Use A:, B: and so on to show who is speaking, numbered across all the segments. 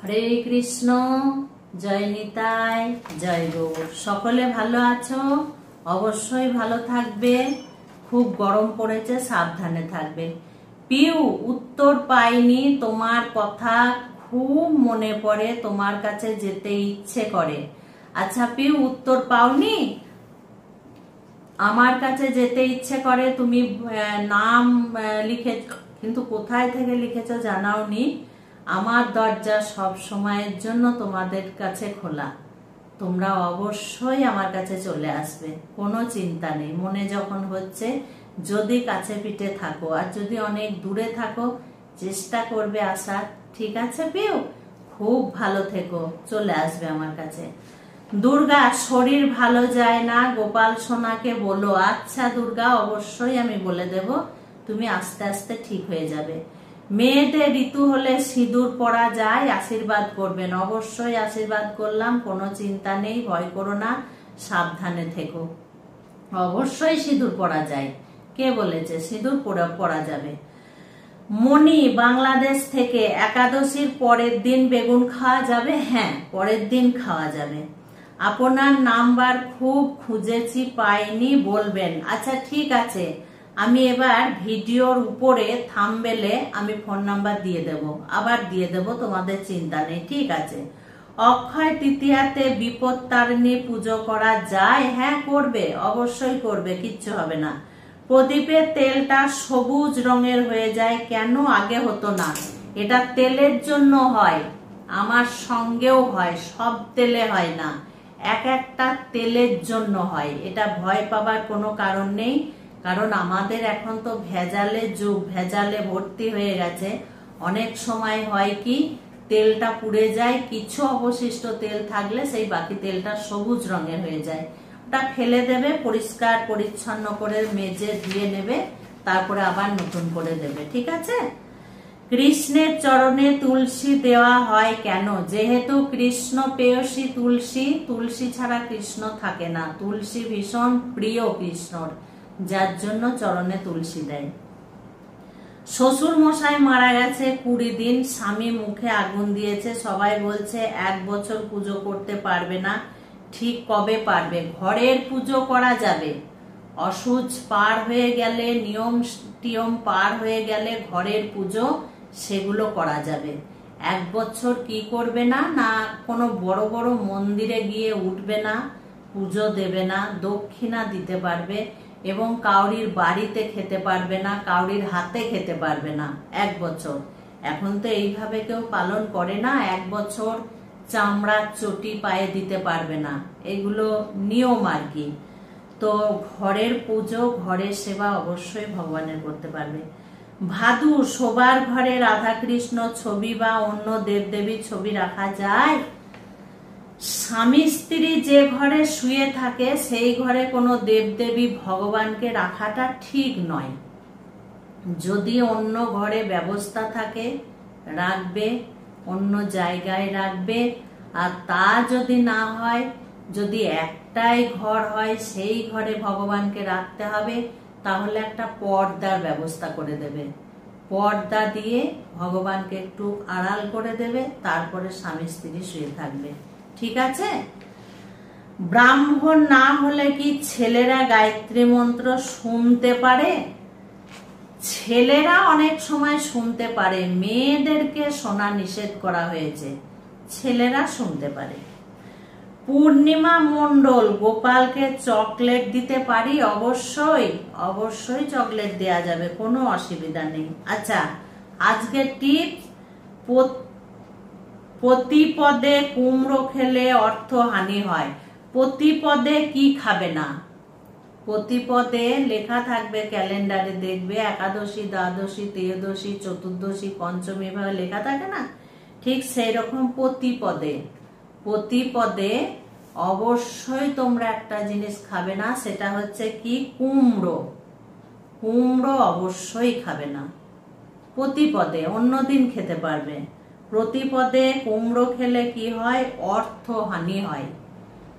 A: হরে কৃষ্ণ, জয় নিতাই, জয় গৌর। সকলে ভালো আছো? অবশ্যই ভালো থাকবে। খুব গরম পড়েছে, সাবধানে থাকবে। পিউ, উত্তর পাইনি, তোমার কথা খুব মনে পড়ে, তোমার কাছে যেতে ইচ্ছে করে। আচ্ছা পিউ, উত্তর পাওনি? আমার কাছে যেতে ইচ্ছে করে, তুমি নাম লিখে, কিন্তু কোথায় থেকে লিখেছ জানাওনি। আমার দরজা সব সময়ের জন্য তোমাদের কাছে খোলা। তোমরা অবশ্যই আমার কাছে চলে আসবে। কোনো চিন্তা নেই। মনে যখন হচ্ছে, যদি কাছে পিঠে থাকো আর যদি অনেক দূরে থাকো, চেষ্টা করবে আসার ঠিক আছে পিউ? খুব ভালো থেকো। চলে আসবে আমার কাছে। দুর্গা, শরীর ভালো যায় না। গোপাল সোনাকে বলো আচ্ছা দুর্গা, অবশ্যই আমি বলে দেব। তুমি আস্তে আস্তে ঠিক হয়ে যাবে। মেয়েদের ঋতু হলে সিঁদুর পরা যায়, আশীর্বাদ করবেন। অবশ্যই আশীর্বাদ করলাম, কোনো চিন্তা নেই, ভয় করো না, সাবধানে থেকো। অবশ্যই সিঁদুর পরা যায়। কে বলেছে? সিঁদুর পরা পরা যাবে। মণি, বাংলাদেশ থেকে একাদশীর পরের দিন বেগুন খাওয়া যাবে? হ্যাঁ পরের দিন খাওয়া যাবে। আপনার নাম্বার খুব খুঁজেছি, পাইনি, বলবেন। আচ্ছা ঠিক আছে। আমি এবার ভিডিওর উপরে থামবেলে আমি ফোন নাম্বার দিয়ে দেব। আবার দিয়ে দেব তোমাদের চিন্তা নেই, ঠিক আছে? অক্ষয় তৃতীয়াতে বিপদ তারিণী পুজো করা যায়? হ্যাঁ করবে, অবশ্যই করবে, কিচ্ছু হবে না। প্রদীপের তেলটা সবুজ রঙের হয়ে যায়, কেন আগে হতো না? এটা তেলের জন্য হয়, আমার সঙ্গেও হয়, সব তেলে হয় না। এক একটা তেলের জন্য হয়, এটা ভয় পাবার কোনো কারণ নেই। কারণ আমাদের এখন তো ভেজালে যুগ, ভেজালে ভর্তি হয়ে গেছে। অনেক সময় হয় কি, তেলটা পুড়ে যায়, কিছু অবশিষ্ট তেল থাকলে সেই বাকি তেলটা সবুজ রঙের হয়ে যায়। ওটা ফেলে দেবে, পরিষ্কার, পরিচ্ছন্ন করে মেজে ধুয়ে নেবে, তারপরে আবার নতুন করে দেবে, ঠিক আছে? কৃষ্ণের চরণে তুলসী দেওয়া হয় কেন? যেহেতু কৃষ্ণ পেয়সী তুলসী তুলসী ছাড়া কৃষ্ণ থাকে না। তুলসী ভীষণ প্রিয় কৃষ্ণর। যার জন্য চরণে তুলসী দেয়। শ্বশুর মশাই মারা গেছে কুড়ি দিন, স্বামী মুখে আগুন দিয়েছে, সবাই বলছে এক বছর পুজো করতে পারবে না, ঠিক কবে পারবে? ঘরের পুজো করা যাবে। অসুচ পার হয়ে গেলে, নিয়ম টিয়ম পার হয়ে গেলে ঘরের পুজো সেগুলো করা যাবে। এক বছর কি করবে না না কোনো বড় বড় মন্দিরে গিয়ে উঠবে না, পুজো দেবে না, দক্ষিণা দিতে পারবে এবং কাউরির বাড়িতে খেতে পারবে না, কাউরির হাতে খেতে পারবে না। এক বছর। এখন তো এইভাবে কেউ পালন করে না, এক বছর চামড়ার চটি পায়ে দিতে পারবে না। এগুলো নিয়ম আর কি। তো ঘরের পুজো, ঘরের সেবা অবশ্যই ভগবানের করতে পারবে। ভাদু, শোবার ঘরে রাধাকৃষ্ণ ছবি বা অন্য দেবদেবীর ছবি রাখা যায়। স্বামী স্ত্রী যে ঘরে শুয়ে থাকে, সেই ঘরে কোনো দেবদেবী ভগবানকে রাখাটা ঠিক নয়। যদি অন্য ঘরে ব্যবস্থা থাকে, রাখবে, অন্য জায়গায় রাখবে, আর তা যদি না হয়, যদি একটাই ঘর হয়, সেই ঘরে ভগবানকে রাখতে হবে, তাহলে একটা পর্দার ব্যবস্থা করে দেবে। পর্দা দিয়ে ভগবানকে একটু আড়াল করে দেবে, তারপরে স্বামী স্ত্রী শুয়ে থাকবে। ঠিক আছে? ব্রাহ্মণ না হলে কি ছেলেরা গায়ত্রী মন্ত্র শুনতে পারে? ছেলেরা অনেক সময় শুনতে পারে, মেয়েদেরকে শোনা নিষেধ করা হয়েছে, ছেলেরা শুনতে পারে। পূর্ণিমা মন্ডল গোপালকে চকলেট দিতে পারি? অবশ্যই অবশ্যই চকলেট দেয়া যাবে, কোনো অসুবিধা নেই। আচ্ছা আজকে টিপস প্রতিপদে কুমড়ো খেলে অর্থ হানি হয়। প্রতিপদে কি খাবে না? প্রতিপদে লেখা থাকবে, ক্যালেন্ডারে দেখবে, একাদশী, দ্বাদশী, ত্রয়োদশী, চতুর্দশী, পঞ্চমী ভাবে লেখা থাকে না? ঠিক সেই রকম প্রতিপদে। প্রতিপদে অবশ্যই তোমরা একটা জিনিস খাবে না, সেটা হচ্ছে কি? কুমড়ো। কুমড়ো অবশ্যই খাবে না। প্রতিপদে অন্যদিন খেতে পারবে। প্রতিপদে কুমড়ো খেলে কি হয়? অর্থ হানি হয়।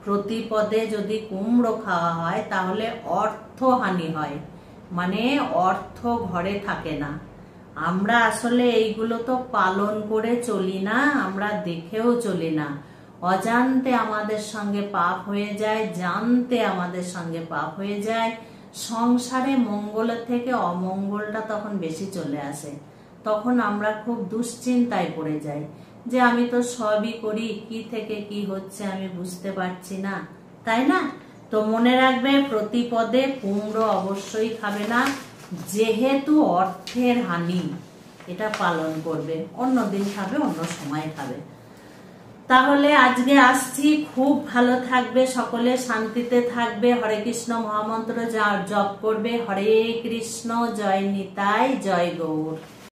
A: প্রতিপদে যদি কুমড়ো খাওয়া হয়, তাহলে অর্থ হানি হয়। মানে অর্থ ঘরে থাকে না। আমরা আসলে এইগুলো তো পালন করে চলি না, আমরা দেখেও চলি না। অজান্তে আমাদের সঙ্গে পাপ হয়ে যায়, জানতে আমাদের সঙ্গে পাপ হয়ে যায়। সংসারে মঙ্গলের থেকে অমঙ্গলটা তখন বেশি চলে আসে। তখন আমরা খুব দুশ্চিন্তায় পড়ে যাই যে আমি তো সবই করি, কি থেকে কি হচ্ছে আমি বুঝতে পারছি না। তাই না? তো মনে রাখবে প্রতিপদে কুমড়ো অবশ্যই খাবে না, যেহেতু অর্থের হানি। এটা পালন করবে, অন্য দিন খাবে, অন্য সময় খাবে। তাহলে আজকে আসছি, খুব ভালো থাকবে, সকলে শান্তিতে থাকবে। হরে কৃষ্ণ মহামন্ত্র যা জপ করবে। হরে কৃষ্ণ, জয় নিতাই, জয় গৌর।